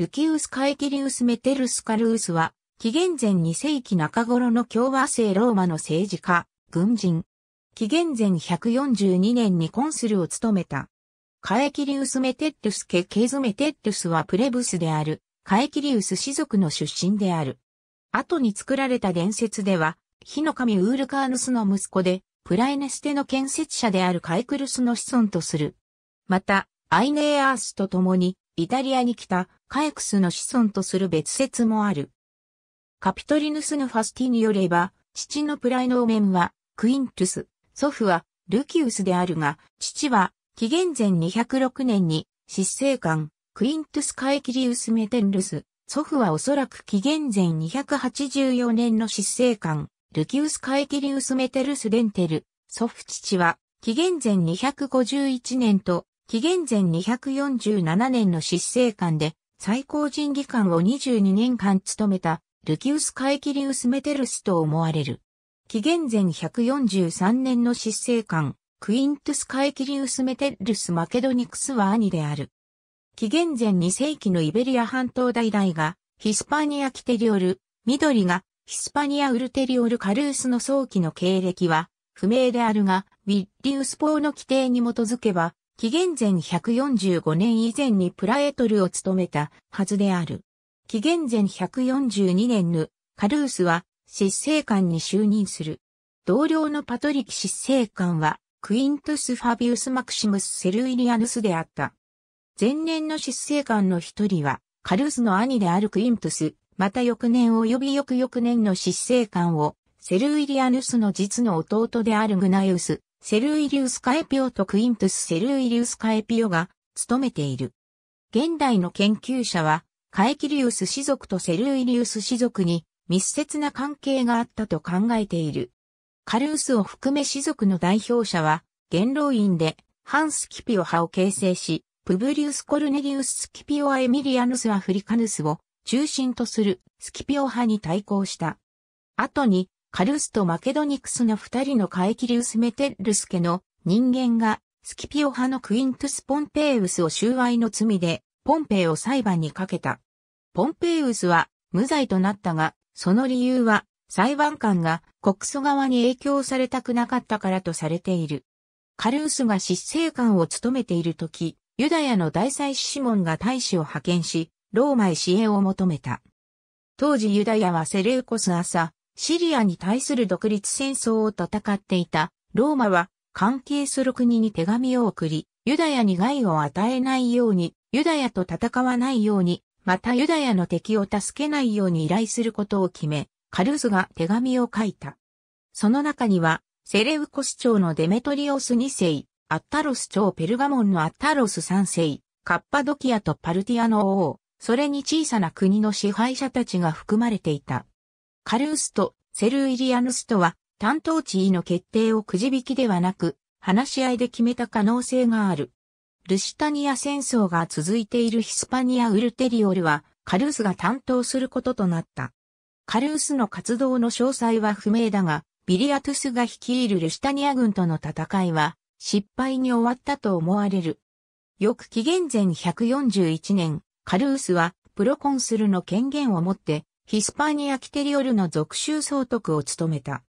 ルキウス・カエキリウス・メテルス・カルウスは、紀元前2世紀中頃の共和制ローマの政治家、軍人。紀元前142年にコンスルを務めた。カエキリウス・メテッルス・ケ・ケズ・メテッルスはプレブスである、カエキリウス氏族の出身である。後に作られた伝説では、火の神ウールカーヌスの息子で、プライネステの建設者であるカイクルスの子孫とする。また、アイネーアースと共に、イタリアに来たカエクスの子孫とする別説もある。カピトリヌスのファスティによれば、父のプライノーメンはクイントゥス、祖父はルキウスであるが、父は紀元前206年に失生官クイントゥス・カエキリウス・メテンルス、祖父はおそらく紀元前284年の失生官ルキウス・カエキリウス・メテルス・デンテル、祖父父は紀元前251年と紀元前247年の失生官で最高人議官を22年間務めたルキウス・カエキリウス・メテルスと思われる。紀元前143年の失生官クイントゥス・カエキリウス・メテルス・マケドニクスは兄である。紀元前2世紀のイベリア半島大々がヒスパニア・キテリオル、緑がヒスパニア・ウルテリオル・カルースの早期の経歴は不明であるが、ウィッリウス法の規定に基づけば、紀元前145年以前にプラエトルを務めたはずである。紀元前142年のカルースは執政官に就任する。同僚のパトリキ執政官はクイントス・ファビウス・マクシムス・セルイリアヌスであった。前年の執政官の一人はカルースの兄であるクイントス、また翌年及び翌々年の執政官を、セルイリアヌスの実の弟であるグナイウス、セルイリウスカエピオとクイントゥス・セルイリウスカエピオが務めている。現代の研究者は、カエキリウス氏族とセルイリウス氏族に密接な関係があったと考えている。カルースを含め氏族の代表者は、元老院でハンス・キピオ派を形成し、プブリウス・コルネリウス・スキピオア・エミリアヌス・アフリカヌスを中心とするスキピオ派に対抗した。後にカルスとマケドニクスの二人のカエキリウス・メテルス家の人間がスキピオ派のクイントゥス・ポンペイウスを収賄の罪でポンペイを裁判にかけた。ポンペイウスは無罪となったが、その理由は裁判官が国祖側に影響されたくなかったからとされている。カルースが執政官を務めている時、ユダヤの大祭司シモンが大使を派遣し、ローマへ支援を求めた。当時ユダヤはセレウコス朝、シリアに対する独立戦争を戦っていた。ローマは関係する国に手紙を送り、ユダヤに害を与えないように、ユダヤと戦わないように、またユダヤの敵を助けないように依頼することを決め、カルースが手紙を書いた。その中には、セレウコス朝のデメトリオス2世、アッタロス朝ペルガモンのアッタロス3世、カッパドキアとパルティアの王、それに小さな国の支配者たちが含まれていた。カルースとセルイリアヌスとは担当地位の決定をくじ引きではなく話し合いで決めた可能性がある。ルシタニア戦争が続いているヒスパニア・ウルテリオルはカルースが担当することとなった。カルースの活動の詳細は不明だが、ビリアトゥスが率いるルシタニア軍との戦いは失敗に終わったと思われる。翌紀元前141年、カルースはプロコンスルの権限を持ってヒスパニア・キテリオルの属州総督を務めた。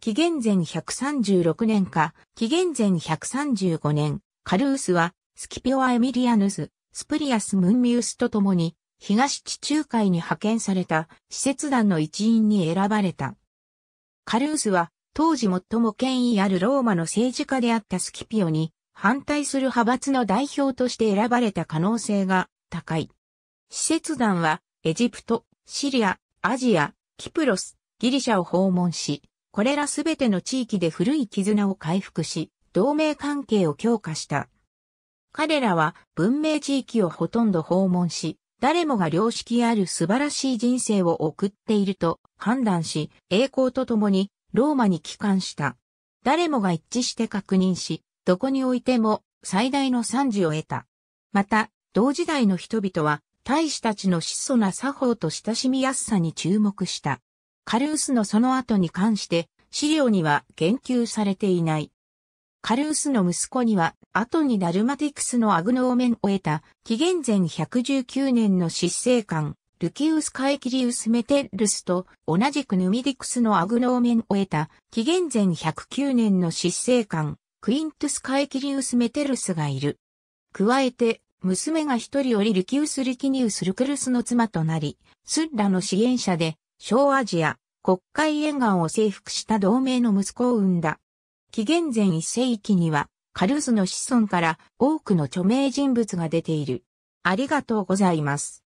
紀元前136年か、紀元前135年、カルースはスキピオア・エミリアヌス、スプリアス・ムンミウスと共に東地中海に派遣された使節団の一員に選ばれた。カルースは当時最も権威あるローマの政治家であったスキピオに反対する派閥の代表として選ばれた可能性が高い。使節団はエジプト、シリア、アジア、キプロス、ギリシャを訪問し、これらすべての地域で古い絆を回復し、同盟関係を強化した。彼らは文明地域をほとんど訪問し、誰もが良識ある素晴らしい人生を送っていると判断し、栄光とともにローマに帰還した。誰もが一致して確認し、どこにおいても最大の賛辞を得た。また、同時代の人々は大使たちの質素な作法と親しみやすさに注目した。カルースのその後に関して資料には言及されていない。カルースの息子には、後にダルマティクスのアグノーメンを得た、紀元前119年の執政官、ルキウス・カエキリウス・メテルスと同じくヌミディクスのアグノーメンを得た、紀元前109年の執政官、クイントゥス・カエキリウス・メテルスがいる。加えて、娘が一人おりルキウス・リキニウス・ルクルスの妻となり、スッラの支援者で、小アジア、国会沿岸を征服した同盟の息子を生んだ。紀元前1世紀には、カルスの子孫から多くの著名人物が出ている。ありがとうございます。